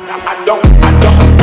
I, don't, I don't.